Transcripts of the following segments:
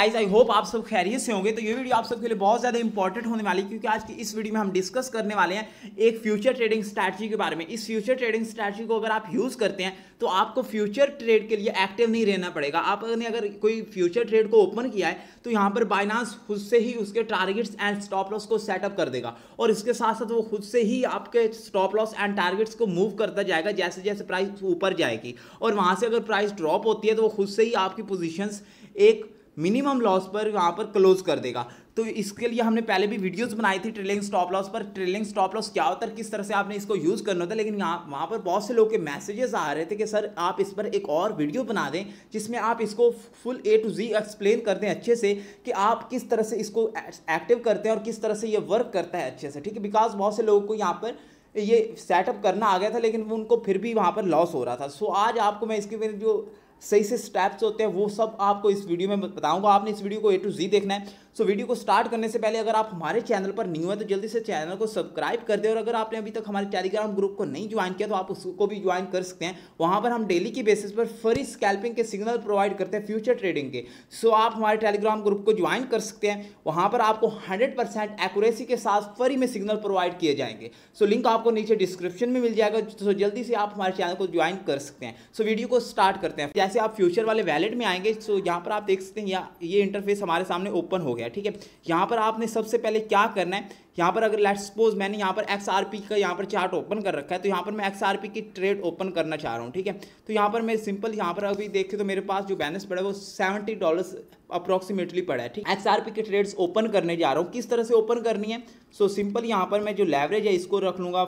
Guys I hope आप सब खैरियत से होंगे। तो ये वीडियो आप सबके लिए बहुत ज़्यादा इंपॉर्टेंट होने वाली क्योंकि आज की इस वीडियो में हम डिस्कस करने वाले हैं एक फ्यूचर ट्रेडिंग स्ट्रैटेजी के बारे में। इस फ्यूचर ट्रेडिंग स्ट्रैटेजी को अगर आप यूज़ करते हैं तो आपको फ्यूचर ट्रेड के लिए एक्टिव नहीं रहना पड़ेगा। आपने अगर कोई फ्यूचर ट्रेड को ओपन किया है तो यहाँ पर बाइनांस खुद से ही उसके टारगेट्स एंड स्टॉप लॉस को सेटअप कर देगा। और इसके साथ साथ वो खुद से ही आपके स्टॉप लॉस एंड टारगेट्स को मूव करता जाएगा जैसे जैसे प्राइस ऊपर जाएगी। और वहाँ से अगर प्राइस ड्रॉप होती है तो वो खुद से ही आपकी पोजिशंस एक मिनिमम लॉस पर वहाँ पर क्लोज कर देगा। तो इसके लिए हमने पहले भी वीडियोस बनाई थी ट्रेलिंग स्टॉप लॉस पर। ट्रेलिंग स्टॉप लॉस क्या होता है, किस तरह से आपने इसको यूज़ करना होता है, लेकिन यहाँ, वहाँ पर बहुत से लोग के मैसेजेस आ रहे थे कि, सर, आप इस पर एक और वीडियो बना दें, जिसमें आप इसको full A to Z explain कर दें अच्छे से कि आप किस तरह से इसको एक्टिव करते हैं और किस तरह से ये वर्क करता है अच्छे से। ठीक है बिकॉज़ बहुत से लोगों को यहाँ पर ये सेटअप करना आ गया था, लेकिन उनको फिर भी वहाँ पर लॉस हो रहा था। सो आज आपको मैं इसके जो सही से स्टेप्स होते हैं, वो सब आपको इस वीडियो में बताऊँगा। आपने इस वीडियो को ए टू जी देखना है। सो वीडियो को स्टार्ट करने से पहले अगर आप हमारे चैनल पर न्यू है तो जल्दी से चैनल को सब्सक्राइब कर दें। और अगर आपने अभी तक हमारे टेलीग्राम ग्रुप को नहीं ज्वाइन किया तो आप उसको भी ज्वाइन कर सकते हैं। वहाँ पर हम डेली की बेसिस पर फ्री स्कैल्पिंग के सिग्नल प्रोवाइड करते हैं फ्यूचर ट्रेडिंग के। सो आप हमारे टेलीग्राम ग्रुप को ज्वाइन कर सकते हैं। वहाँ पर आपको हंड्रेड एक्यूरेसी के साथ फ्री में सिग्नल प्रोवाइड किए जाएँगे। सो लिंक आपको नीचे डिस्क्रिप्शन में मिल जाएगा। तो जल्दी से आप हमारे चैनल को ज्वाइन कर सकते हैं। सो वीडियो को स्टार्ट करते हैं। जैसे आप फ्यूचर वाले वैलेट में आएँगे सो यहाँ पर आप देख सकते हैं ये इंटरफेस हमारे सामने ओपन हो गया ठीक है यहाँ पर आपने सबसे पहले क्या करना है यहाँ पर अगर लेट सपोज़ मैंने यहाँ पर एक्स आर पी का यहाँ पर चार्ट ओपन कर रखा है तो यहाँ पर मैं एक्स आर पी की ट्रेड ओपन करना चाह रहा हूँ ठीक है तो यहाँ पर मैं सिंपल यहाँ पर अभी देखे तो मेरे पास जो बैलेंस पड़ा है वो सेवेंटी डॉलर्स अप्रॉक्सीमेटली पड़ा है ठीक एक्स आर पी की ट्रेड्स ओपन करने जा रहा हूँ किस तरह से ओपन करनी है सो सिंपल यहाँ पर मैं जो लेवरेज है इसको रख लूँगा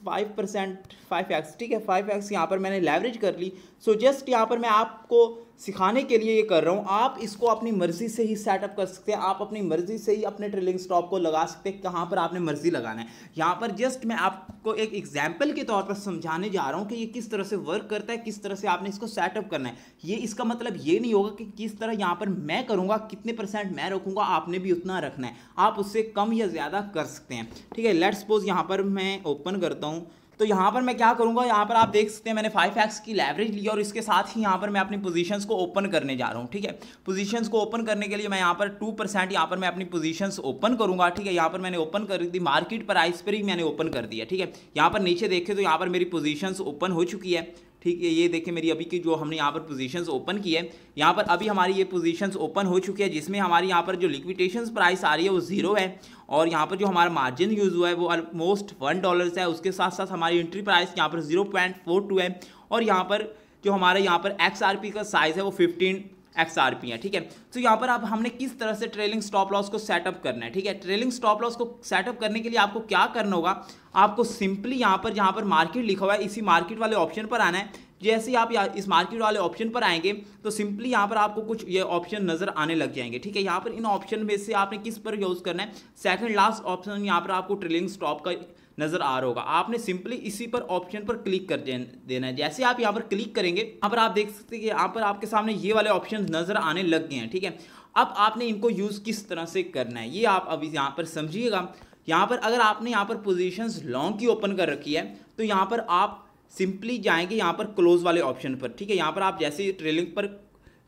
फाइव परसेंट फाइव एक्स ठीक है फाइव एक्स यहाँ पर मैंने लेवरेज कर ली सो जस्ट यहाँ पर मैं आपको सिखाने के लिए ये कर रहा हूँ। आप इसको अपनी मर्ज़ी से ही सेटअप कर सकते हैं। आप अपनी मर्ज़ी से ही अपने ट्रेलिंग स्टॉप को लगा सकते हैं। कहाँ पर आपने मर्ज़ी लगाना है। यहाँ पर जस्ट मैं आपको एक एग्ज़ाम्पल के तौर पर समझाने जा रहा हूँ कि ये किस तरह से वर्क करता है, किस तरह से आपने इसको सेटअप करना है। ये इसका मतलब ये नहीं होगा कि किस तरह यहाँ पर मैं करूँगा, कितने परसेंट मैं रखूँगा, आपने भी उतना रखना है। आप उससे कम या ज़्यादा कर सकते हैं। ठीक है लेट सपोज़ यहाँ पर मैं ओपन करता हूँ। तो यहाँ पर मैं क्या करूँगा? यहाँ पर आप देख सकते हैं मैंने फाइव एक्स की लेवरेज ली और इसके साथ ही यहाँ पर मैं अपनी पोजीशंस को ओपन करने जा रहा हूँ, ठीक है? पोजीशंस को ओपन करने के लिए मैं यहाँ पर टू परसेंट यहाँ पर मैं अपनी पोजीशंस ओपन करूँगा, ठीक है? यहाँ पर मैंने ओपन कर दी मार्केट प्राइस पर ही मैंने ओपन कर दिया, ठीक है? यहाँ पर नीचे देखे तो यहाँ पर मेरी पोजिशन ओपन हो चुकी है। ठीक है, ये देखिए मेरी अभी की जो हमने यहाँ पर पोजीशंस ओपन की है, यहाँ पर अभी हमारी ये पोजीशंस ओपन हो चुकी है, जिसमें हमारी यहाँ पर जो लिक्विटेशन प्राइस आ रही है वो ज़ीरो है और यहाँ पर जो हमारा मार्जिन यूज़ हुआ है वो ऑलमोस्ट वन डॉलर है, उसके साथ साथ हमारी एंट्री प्राइस यहाँ पर ज़ीरो पॉइंट फोर टू है और यहाँ पर जो हमारे यहाँ पर एक्स आर पी का साइज़ है वो फिफ्टीन एक्स आर पी है, ठीक है? तो यहाँ पर आप, हमने किस तरह से ट्रेलिंग स्टॉप लॉस को सेटअप करना है, ठीक है? ट्रेलिंग स्टॉप लॉस को सेटअप करने के लिए आपको क्या करना होगा? आपको सिंपली यहाँ पर जहाँ पर मार्केट लिखा हुआ है, इसी मार्केट वाले ऑप्शन पर आना है। जैसे ही आप इस मार्केट वाले ऑप्शन पर आएँगे तो सिंपली यहाँ पर आपको कुछ ये ऑप्शन नज़र आने लग जाएँगे, ठीक है? यहाँ पर इन ऑप्शन में से आपने किस पर यूज़ करना है? सेकंड लास्ट ऑप्शन यहाँ पर आपको ट्रेलिंग स्टॉप का नज़र आ रहा होगा। आपने सिंपली इसी पर ऑप्शन पर क्लिक कर देना है। जैसे आप यहाँ पर क्लिक करेंगे, यहाँ पर आप देख सकते हैं कि यहाँ पर आपके सामने ये वाले ऑप्शन नज़र आने लग गए हैं, ठीक है? अब आपने इनको यूज़ किस तरह से करना है, ये आप अभी यहाँ पर समझिएगा। यहाँ पर अगर आपने यहाँ पर पोजीशंस लॉन्ग की ओपन कर रखी है तो यहाँ पर आप सिंपली जाएँगे यहाँ पर क्लोज वाले ऑप्शन पर, ठीक है? यहाँ पर आप जैसे ट्रेलिंग पर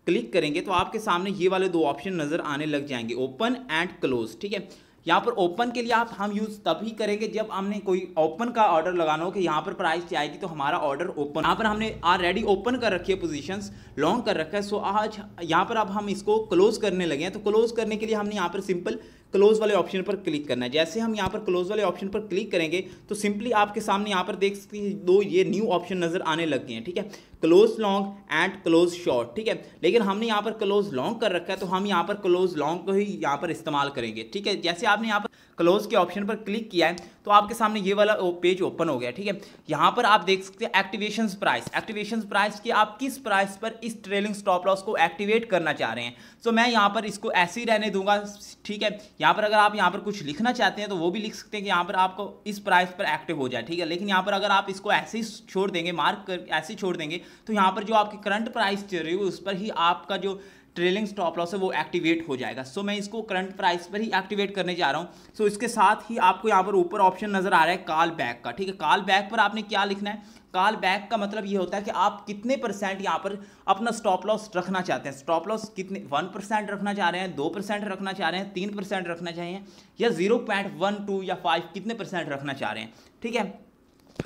क्लिक करेंगे तो आपके सामने ये वाले दो ऑप्शन नज़र आने लग जाएँगे ओपन एंड क्लोज ठीक है? यहाँ पर ओपन के लिए आप, हम यूज़ तभी करेंगे जब हमने कोई ओपन का ऑर्डर लगाना हो कि यहाँ पर प्राइस आएगी तो हमारा ऑर्डर ओपन यहाँ पर हमने ऑलरेडी ओपन कर रखी है पोजीशंस लॉन्ग कर रखा है। सो आज यहाँ पर अब हम इसको क्लोज करने लगे हैं। तो क्लोज करने के लिए हमने यहाँ पर सिंपल क्लोज वाले ऑप्शन पर क्लिक करना है। जैसे हम यहाँ पर क्लोज वाले ऑप्शन पर क्लिक करेंगे तो सिंपली आपके सामने यहाँ पर देख सकते हैं दो ये न्यू ऑप्शन नज़र आने लग गए हैं, ठीक है? Close long and close short ठीक है? लेकिन हमने यहाँ पर क्लोज लॉन्ग कर रखा है तो हम यहाँ पर क्लोज लॉन्ग को ही यहाँ पर इस्तेमाल करेंगे, ठीक है? जैसे आपने यहाँ पर क्लोज के ऑप्शन पर क्लिक किया है तो आपके सामने ये वाला पेज ओपन हो गया, ठीक है? यहाँ पर आप देख सकते हैं एक्टिवेशन प्राइस एक्टिवेशन प्राइस की आप किस प्राइस पर इस ट्रेलिंग स्टॉप लॉस को एक्टिवेट करना चाह रहे हैं। सो मैं यहाँ पर इसको ऐसे ही रहने दूँगा ठीक है? यहाँ पर अगर आप यहाँ पर कुछ लिखना चाहते हैं तो वो भी लिख सकते हैं कि यहाँ पर आपको इस प्राइस पर एक्टिव हो जाए, ठीक है? लेकिन यहाँ पर अगर आप इसको ऐसे ही छोड़ देंगे मार्क कर, ऐसे छोड़ देंगे तो यहाँ पर जो आपकी करंट प्राइस चल रही है, उस पर ही आपका जो ट्रेलिंग स्टॉप लॉस है वो एक्टिवेट हो जाएगा। सो so, मैं इसको करंट प्राइस पर ही एक्टिवेट करने जा रहा हूँ। सो so, इसके साथ ही आपको यहाँ पर ऊपर ऑप्शन नज़र आ रहा है कॉल बैक का ठीक है? कॉल बैक पर आपने क्या लिखना है? कॉल बैक का मतलब ये होता है कि आप कितने परसेंट यहाँ पर अपना स्टॉप लॉस रखना चाहते हैं। स्टॉप लॉस कितने वन परसेंट रखना चाह रहे हैं दो परसेंट रखना चाह रहे हैं तीन परसेंट रखना चाहिए या ज़ीरो पॉइंट वन टू या फाइव कितने परसेंट रखना चाह रहे हैं ठीक है?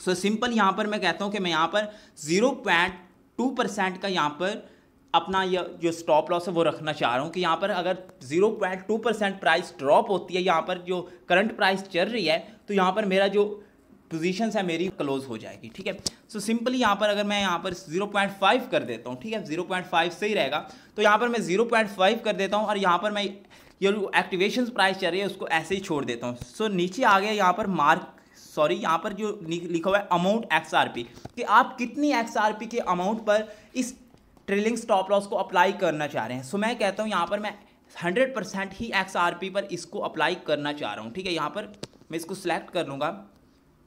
सो सिंपल यहाँ पर मैं कहता हूँ कि मैं यहाँ पर ज़ीरो पॉइंट टू परसेंट का यहाँ पर अपना ये, जो स्टॉप लॉस है वो रखना चाह रहा हूँ कि यहाँ पर अगर zero point two percent price drop होती है, यहाँ पर जो करंट प्राइस चल रही है तो यहाँ पर मेरा जो पोजीशन है मेरी क्लोज हो जाएगी, ठीक है? सो सिंपली यहाँ पर अगर मैं यहाँ पर 0.5 कर देता हूँ, ठीक है? 0.5 ही रहेगा। तो यहाँ पर मैं 0.5 कर देता हूँ और यहाँ पर मैं ये जो एक्टिवेशन प्राइस चल रही है, उसको ऐसे ही छोड़ देता हूँ। सो नीचे आ गया यहाँ पर मार्क सॉरी यहाँ पर जो लिखा हुआ है अमाउंट XRP कि आप कितनी XRP के अमाउंट पर इस ट्रेलिंग स्टॉप लॉस को अप्लाई करना चाह रहे हैं। सो मैं कहता हूँ, यहाँ पर मैं हंड्रेड परसेंट ही एक्सआरपी पर इसको अप्लाई करना चाह रहा हूँ, ठीक है? यहाँ पर मैं इसको सिलेक्ट कर लूँगा।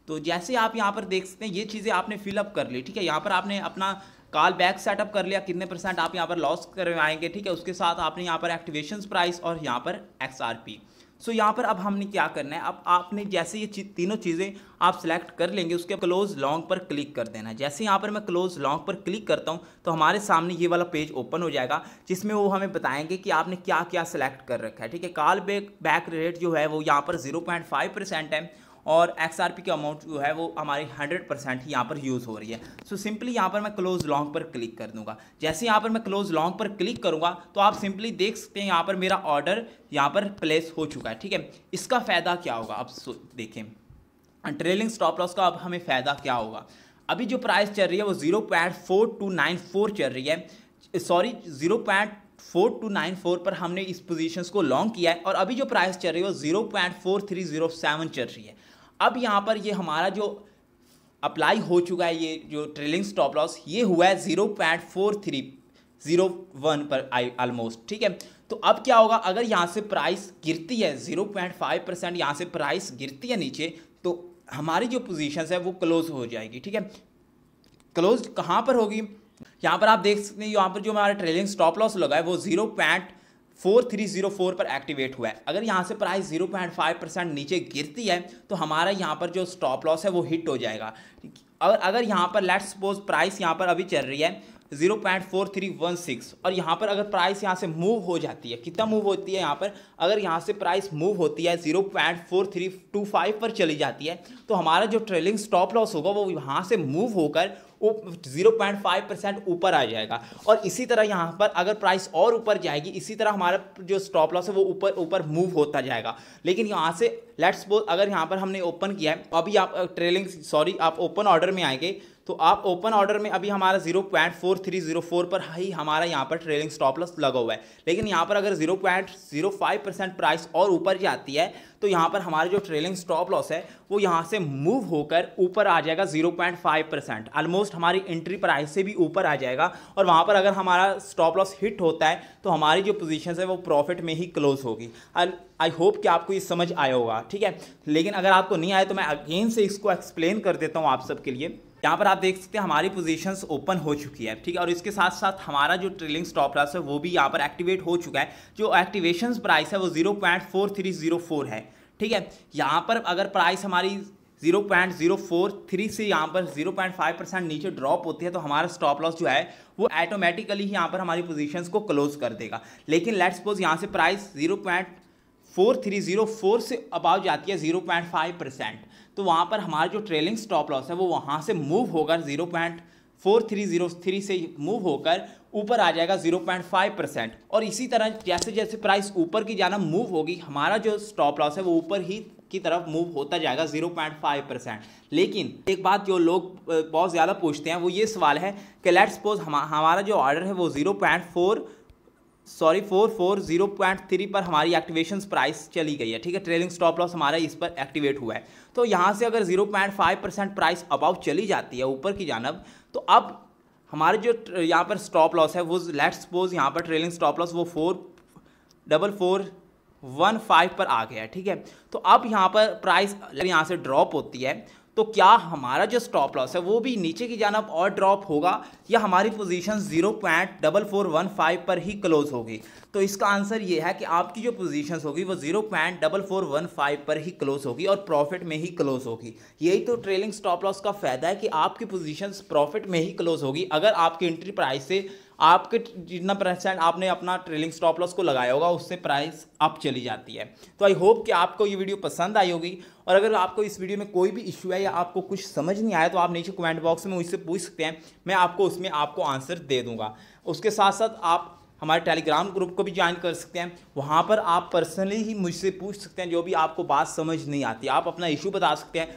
तो जैसे आप यहाँ पर देख सकते हैं, ये चीज़ें आपने फिलअप कर ली, ठीक है? यहाँ पर आपने अपना कॉल बैक सेटअप कर लिया, कितने परसेंट आप यहाँ पर लॉस करवाएँगे, ठीक है? उसके साथ आपने यहाँ पर एक्टिवेशन प्राइस और यहाँ पर XRP सो so, यहाँ पर अब हमने क्या करना है? अब आपने जैसे ये ची, तीनों चीज़ें आप सेलेक्ट कर लेंगे उसके क्लोज लॉन्ग पर क्लिक कर देना है। जैसे यहाँ पर मैं क्लोज लॉन्ग पर क्लिक करता हूँ तो हमारे सामने ये वाला पेज ओपन हो जाएगा जिसमें वो हमें बताएँगे कि आपने क्या क्या सेलेक्ट कर रखा है ठीक है? कॉल बैक बैक रेट जो है वो यहाँ पर ज़ीरो पॉइंट फाइव परसेंट है। और एक्स की अमाउंट जो है वो हमारी हंड्रेड परसेंट ही यहाँ पर यूज़ हो रही है। सो सिंपली यहाँ पर मैं क्लोज लॉन्ग पर क्लिक कर दूँगा। जैसे यहाँ पर मैं क्लोज लॉन्ग पर क्लिक करूँगा तो आप सिंपली देख सकते हैं यहाँ पर मेरा ऑर्डर यहाँ पर प्लेस हो चुका है, ठीक है? इसका फ़ायदा क्या होगा? आप देखें। ट्रेलिंग स्टॉप लॉस का अब हमें फ़ायदा क्या होगा? अभी जो प्राइस चल रही है वो zero point four two nine four चल रही है। Sorry zero point four two nine four पर हमने इस पोजीशंस को लॉन्ग किया है और अभी जो प्राइस चल रही है वो zero point four three zero seven चल रही है। अब यहाँ पर ये हमारा जो अप्लाई हो चुका है, ये जो ट्रेलिंग स्टॉप लॉस ये हुआ है zero point four three zero one पर आई ऑलमोस्ट ठीक है? तो अब क्या होगा, अगर यहाँ से प्राइस गिरती है ज़ीरो पॉइंट फाइव परसेंट यहाँ से प्राइस गिरती है नीचे तो हमारी जो पोजीशन है वो क्लोज हो जाएगी, ठीक है? क्लोज कहाँ पर होगी? यहाँ पर आप देख सकते हैं, यहाँ पर जो हमारा ट्रेलिंग स्टॉप लॉस लगा है, वो zero point four three zero four पर एक्टिवेट हुआ है। अगर यहाँ से price zero point five percent नीचे गिरती है तो हमारा यहाँ पर जो स्टॉप लॉस है वो हिट हो जाएगा। और अगर यहाँ पर लेट्स सपोज़ प्राइस यहाँ पर अभी चल रही है zero point four three one six, और यहाँ पर अगर प्राइस यहाँ से मूव हो जाती है, कितना मूव होती है यहाँ पर? अगर यहाँ से प्राइस मूव होती है zero point four three two five पर चली जाती है तो हमारा जो ट्रेलिंग स्टॉप लॉस होगा वो यहाँ से मूव होकर ज़ीरो पॉइंट फाइव परसेंट ऊपर आ जाएगा। और इसी तरह यहाँ पर अगर प्राइस और ऊपर जाएगी, इसी तरह हमारा जो स्टॉप लॉस है वो ऊपर ऊपर मूव होता जाएगा। लेकिन यहाँ से लेट्स बोल अगर यहाँ पर हमने ओपन किया है, अभी आप ट्रेलिंग सॉरी आप ओपन ऑर्डर में आएँगे तो आप ओपन ऑर्डर में अभी हमारा zero point four three zero four पर ही हमारा यहाँ पर ट्रेलिंग स्टॉप लॉस लगा हुआ है। लेकिन यहाँ पर अगर zero point zero five percent price और ऊपर जाती है तो यहाँ पर हमारे जो ट्रेलिंग स्टॉप लॉस है, वो यहाँ से मूव होकर ऊपर आ जाएगा zero point five percent almost हमारी एंट्री प्राइस से भी ऊपर आ जाएगा और वहाँ पर अगर हमारा स्टॉप लॉस हिट होता है तो हमारी जो पोजिशन है, वो प्रॉफिट में ही क्लोज होगी। आई होप कि आपको ये समझ आया होगा, ठीक है? लेकिन अगर आपको नहीं आया तो मैं अगेन से इसको एक्सप्लेन कर देता हूँ आप सबके लिए। यहाँ पर आप देख सकते हैं हमारी पोजीशंस ओपन हो चुकी है, ठीक है? और इसके साथ साथ हमारा जो ट्रेलिंग स्टॉप लॉस है, वो भी यहाँ पर एक्टिवेट हो चुका है। जो एक्टिवेशन प्राइस है, वो ज़ीरो है, ठीक है? यहाँ पर अगर प्राइस हमारी zero point zero four three से यहाँ पर ज़ीरो पॉइंट फाइव परसेंट नीचे ड्रॉप होती है तो हमारा स्टॉप लॉस जो है, वो ऑटोमेटिकली यहाँ पर हमारी पोजीशंस को क्लोज कर देगा। लेकिन लेट्स सपोज़ यहाँ से price four three zero four से अबाव जाती है ज़ीरो पॉइंट फाइव परसेंट। तो वहाँ पर हमारा जो ट्रेलिंग स्टॉप लॉस है, वो वहाँ से मूव होकर zero point four three zero three से मूव होकर ऊपर आ जाएगा ज़ीरो पॉइंट फाइव परसेंट। और इसी तरह जैसे जैसे प्राइस ऊपर की जाना मूव होगी, हमारा जो स्टॉप लॉस है, वो ऊपर ही की तरफ़ मूव होता जाएगा ज़ीरो पॉइंट फाइव परसेंट। लेकिन एक बात जो लोग बहुत ज़्यादा पूछते हैं, वो ये सवाल है कि लेट सपोज़ हमारा जो ऑर्डर है, वो zero point four sorry, four four, zero point three पर हमारी एक्टिवेशन प्राइस चली गई है, ठीक है? ट्रेलिंग स्टॉप लॉस हमारा इस पर एक्टिवेट हुआ है। तो यहाँ से अगर zero point five percent price above चली जाती है, ऊपर की जानब तो अब हमारे जो यहाँ पर स्टॉप लॉस है, वो लेट सपोज़ यहाँ पर ट्रेलिंग स्टॉप लॉस वो four double four one five पर आ गया ठीक है? तो अब यहाँ पर प्राइस यहाँ से ड्रॉप होती है। तो क्या हमारा जो स्टॉप लॉस है, वो भी नीचे की जानब और ड्रॉप होगा या हमारी position zero point double four one five पर ही क्लोज होगी? तो इसका आंसर ये है कि आपकी जो पोजीशन होगी, वो zero point double four one five पर ही क्लोज होगी और प्रॉफिट में ही क्लोज होगी। यही तो ट्रेलिंग स्टॉप लॉस का फ़ायदा है कि आपकी पोजीशन प्रॉफिट में ही क्लोज होगी। अगर आपकी एंट्री प्राइस से आपके जितना परसेंट आपने अपना ट्रेलिंग स्टॉप लॉस को लगाया होगा, उससे प्राइस अप चली जाती है। तो आई होप कि आपको ये वीडियो पसंद आई होगी। और अगर आपको इस वीडियो में कोई भी इशू है या आपको कुछ समझ नहीं आया तो आप नीचे कमेंट बॉक्स में मुझसे पूछ सकते हैं। मैं आपको उसमें आपको आंसर दे दूँगा। उसके साथ साथ आप हमारे टेलीग्राम ग्रुप को भी ज्वाइन कर सकते हैं। वहाँ पर आप पर्सनली ही मुझसे पूछ सकते हैं जो भी आपको बात समझ नहीं आती। आप अपना इशू बता सकते हैं।